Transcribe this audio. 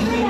Yeah.